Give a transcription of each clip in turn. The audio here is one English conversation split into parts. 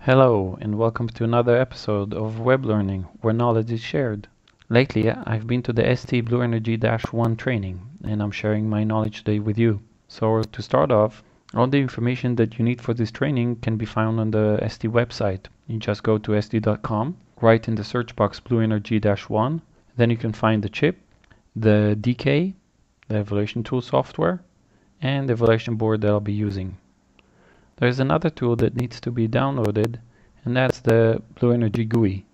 Hello, and welcome to another episode of Web Learning, where knowledge is shared. Lately, I've been to the ST BlueNRG 1 training, and I'm sharing my knowledge today with you. So, to start off, all the information that you need for this training can be found on the ST website. You just go to st.com, write in the search box BlueNRG 1, then you can find the chip, the DK, the evaluation tool software, and the evaluation board that I'll be using. There's another tool that needs to be downloaded and that's the BlueNRG GUI,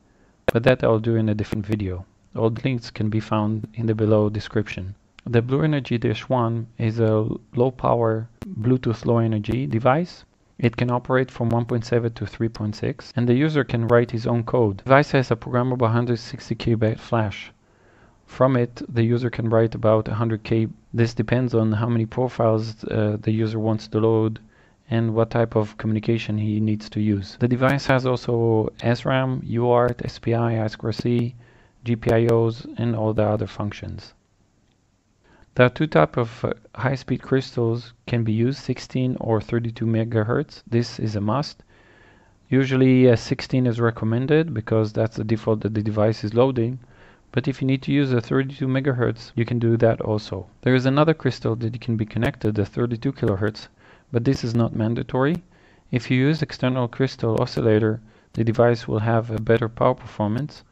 but that I'll do in a different video. All links can be found in the below description. The BlueNRG 1 is a low power Bluetooth low energy device. It can operate from 1.7 to 3.6 and the user can write his own code. The device has a programmable 160 KB flash. From it, the user can write about 100k. This depends on how many profiles uh, the user wants to load and what type of communication he needs to use. The device has also SRAM, UART, SPI, I2C, GPIOs, and all the other functions. There are two types of uh, high-speed crystals can be used, 16 or 32 megahertz. This is a must. Usually uh, 16 is recommended because that's the default that the device is loading. But if you need to use a 32 megahertz, you can do that also. There is another crystal that can be connected, the 32 kilohertz, but this is not mandatory. If you use external crystal oscillator, the device will have a better power performance,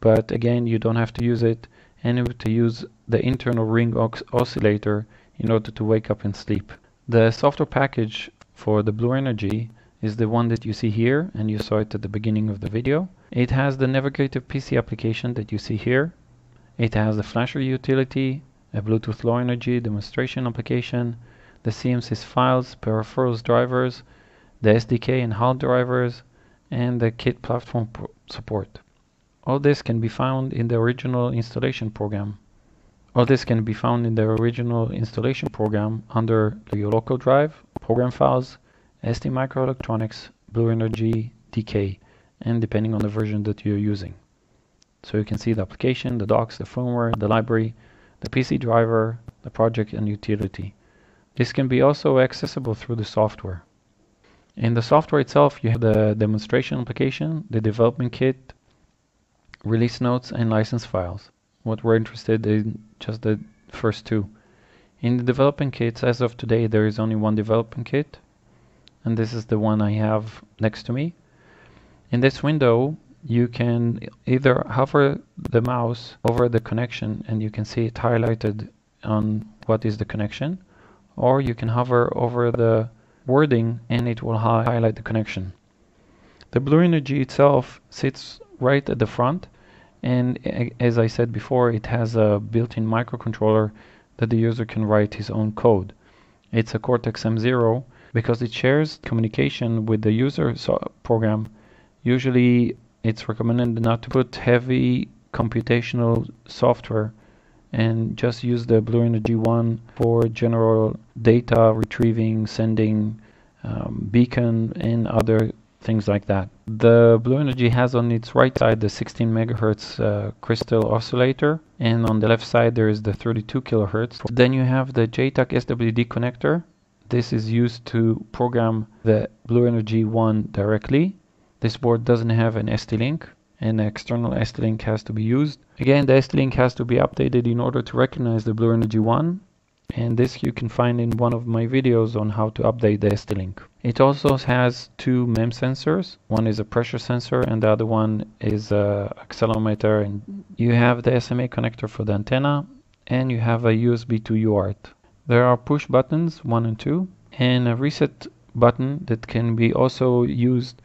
but again, you don't have to use it and to use the internal ring oscillator in order to wake up and sleep. The software package for the BlueNRG is the one that you see here and you saw it at the beginning of the video. It has the Navigator PC application that you see here. It has the Flasher utility, a Bluetooth Low Energy demonstration application, the CMSIS files, peripherals drivers, the SDK and HAL drivers, and the Kit platform support. All this can be found in the original installation program. All this can be found in the original installation program under your local drive, program files, ST Microelectronics, BlueNRG, DK, and depending on the version that you're using. So you can see the application, the docs, the firmware, the library, the PC driver, the project and utility. This can be also accessible through the software. In the software itself, you have the demonstration application, the development kit, release notes, and license files. What we're interested in just the first two. In the development kits, as of today, there is only one development kit, and this is the one I have next to me. In this window, you can either hover the mouse over the connection and you can see it highlighted on what is the connection, or you can hover over the wording and it will hi highlight the connection. The BlueNRG itself sits right at the front and as I said before it has a built-in microcontroller that the user can write his own code. It's a Cortex M0 because it shares communication with the user program. Usually it's recommended not to put heavy computational software and just use the BlueNRG one for general data retrieving, sending, um, beacon, and other things like that. The BlueNRG has on its right side the 16 megahertz uh, crystal oscillator, and on the left side there is the 32 kilohertz. Then you have the JTAG SWD connector. This is used to program the BlueNRG 1 directly. This board doesn't have an ST-Link, an external ST-Link has to be used. Again, the ST-Link has to be updated in order to recognize the BlueNRG 1 and this you can find in one of my videos on how to update the ST-Link. It also has two MEMS sensors. One is a pressure sensor and the other one is a accelerometer and you have the SMA connector for the antenna and you have a USB to UART. There are push buttons 1 and 2 and a reset button that can be also used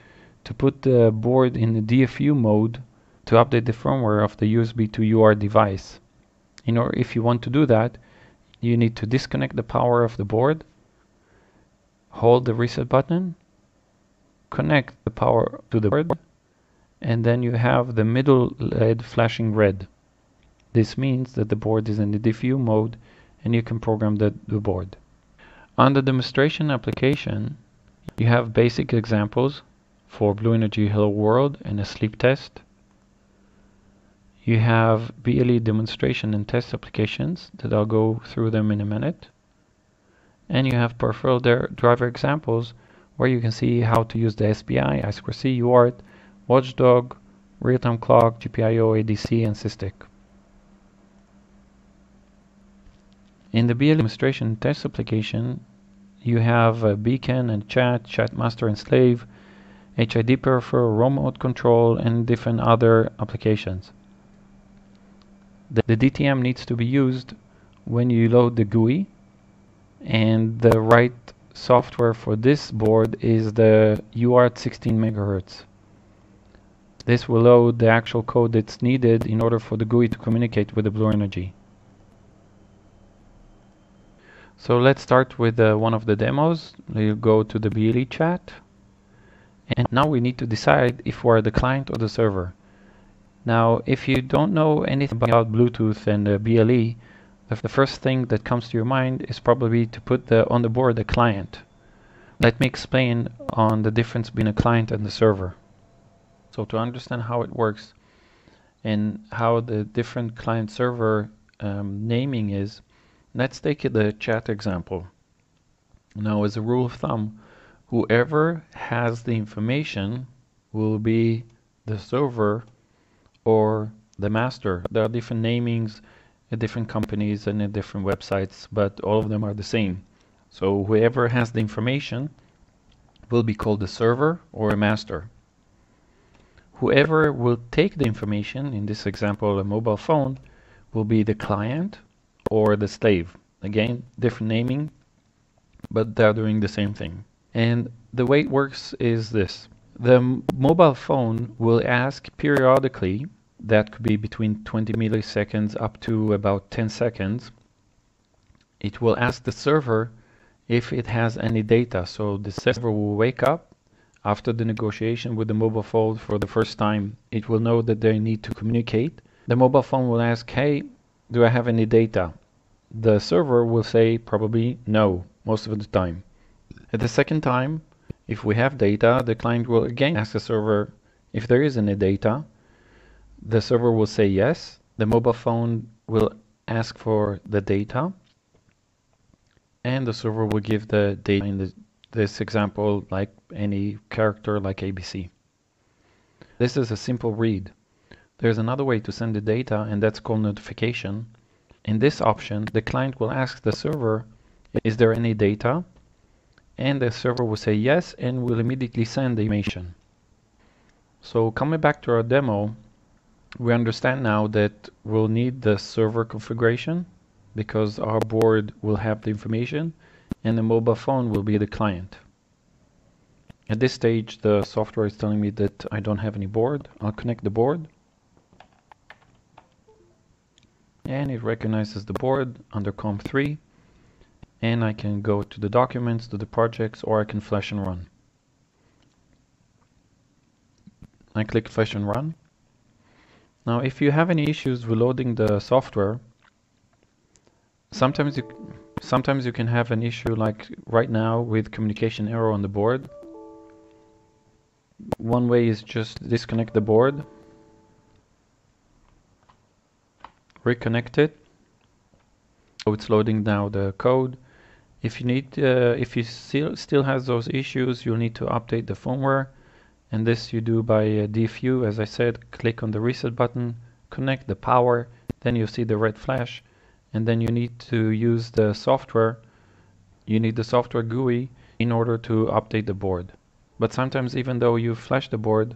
to put the board in the DFU mode to update the firmware of the USB to UART device. In order, if you want to do that, you need to disconnect the power of the board, hold the reset button, connect the power to the board, and then you have the middle LED flashing red. This means that the board is in the DFU mode and you can program the, the board. On the demonstration application, you have basic examples for BlueNRG Hello World and a sleep test. You have BLE demonstration and test applications that I'll go through them in a minute. And you have peripheral driver examples where you can see how to use the SPI, I2C, UART, Watchdog, real-time clock, GPIO, ADC, and SysTick. In the BLE demonstration test application, you have a beacon and chat, chat master and slave, HID peripheral, remote control, and different other applications. The, the DTM needs to be used when you load the GUI, and the right software for this board is the UART 16 megahertz. This will load the actual code that's needed in order for the GUI to communicate with the BlueNRG. So let's start with uh, one of the demos. We'll go to the BLE chat. And now we need to decide if we're the client or the server. Now, if you don't know anything about Bluetooth and uh, BLE, the first thing that comes to your mind is probably to put the, on the board a client. Let me explain on the difference between a client and the server. So to understand how it works and how the different client server um, naming is, let's take the chat example. Now as a rule of thumb, whoever has the information will be the server or the master. There are different namings at different companies and at different websites, but all of them are the same. So whoever has the information will be called a server or a master. Whoever will take the information, in this example a mobile phone, will be the client or the slave. Again, different naming, but they're doing the same thing. And the way it works is this. The mobile phone will ask periodically, that could be between 20 milliseconds up to about 10 seconds, it will ask the server if it has any data. So the server will wake up after the negotiation with the mobile phone for the first time, it will know that they need to communicate. The mobile phone will ask, hey, do I have any data? The server will say probably no, most of the time. At the second time, if we have data, the client will again ask the server if there is any data. The server will say yes. The mobile phone will ask for the data. And the server will give the data in the this example like any character like ABC. This is a simple read. There's another way to send the data and that's called notification. In this option, the client will ask the server, is there any data? And the server will say yes and will immediately send the information. So coming back to our demo, we understand now that we'll need the server configuration because our board will have the information and the mobile phone will be the client. At this stage the software is telling me that I don't have any board. I'll connect the board and it recognizes the board under COM3 and I can go to the documents, to the projects or I can flash and run. I click flash and run. Now if you have any issues reloading the software sometimes you sometimes you can have an issue like right now with communication error on the board. One way is just disconnect the board, reconnect it. So it's loading now the code. If you need, uh, if you still still has those issues, you'll need to update the firmware, and this you do by uh, DFU. As I said, click on the reset button, connect the power, then you'll see the red flash. And then you need to use the software. You need the software GUI in order to update the board. But sometimes even though you flash the board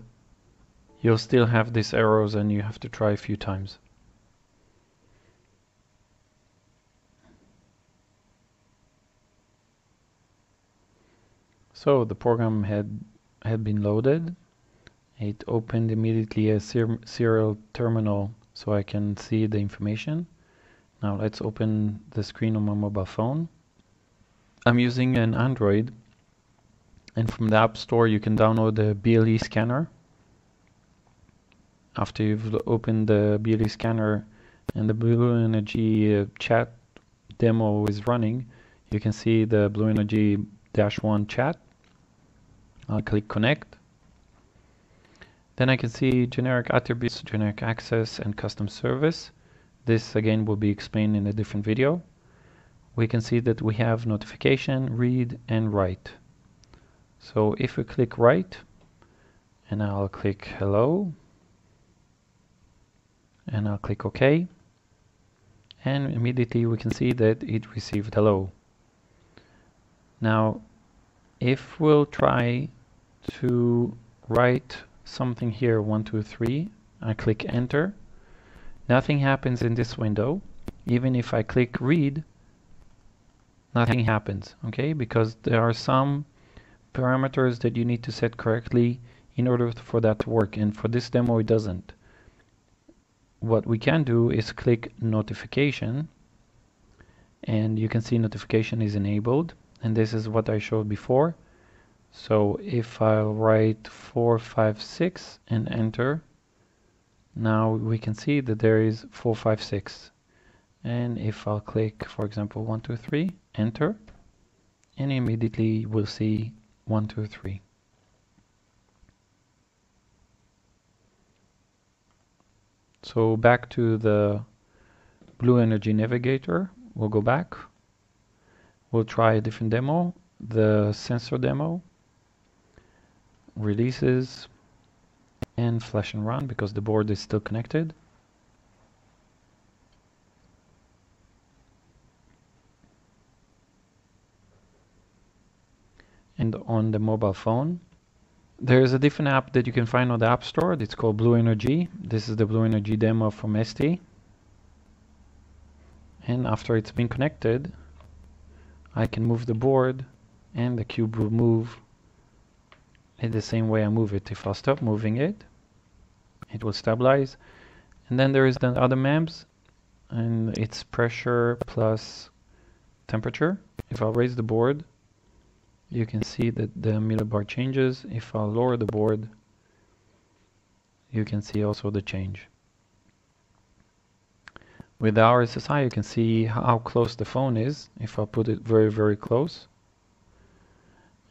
you'll still have these errors and you have to try a few times so the program had had been loaded it opened immediately a ser serial terminal so I can see the information now let's open the screen on my mobile phone. I'm using an Android and from the App Store you can download the BLE scanner. After you've opened the BLE scanner and the BlueNRG uh, chat demo is running, you can see the BlueNRG Dash 1 chat. I'll click connect. Then I can see generic attributes, generic access and custom service. This again will be explained in a different video. We can see that we have notification, read and write. So if we click write and I'll click hello, and I'll click OK, and immediately we can see that it received hello. Now, if we'll try to write something here, one, two, three, I click enter, nothing happens in this window. Even if I click read, nothing happens, okay? Because there are some parameters that you need to set correctly in order for that to work. And for this demo, it doesn't. What we can do is click notification and you can see notification is enabled. And this is what I showed before. So if I write 456 and enter, now we can see that there is 456. And if I'll click, for example, 123, enter, and immediately we'll see 123. So back to the BlueNRG Navigator, we'll go back. We'll try a different demo, the sensor demo, releases, and flash and run because the board is still connected. And on the mobile phone, there is a different app that you can find on the App Store. It's called BlueNRG. This is the BlueNRG demo from ST. And after it's been connected, I can move the board and the cube will move in the same way I move it. If I stop moving it, it will stabilize. And then there is the other MEMS and it's pressure plus temperature. If I raise the board, you can see that the millibar changes. If I lower the board, you can see also the change. With the RSSI, you can see how close the phone is. If I put it very, very close,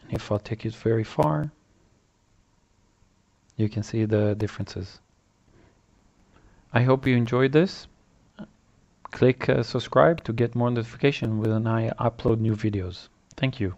and if I take it very far, you can see the differences. I hope you enjoyed this. Click uh, subscribe to get more notification when I upload new videos. Thank you.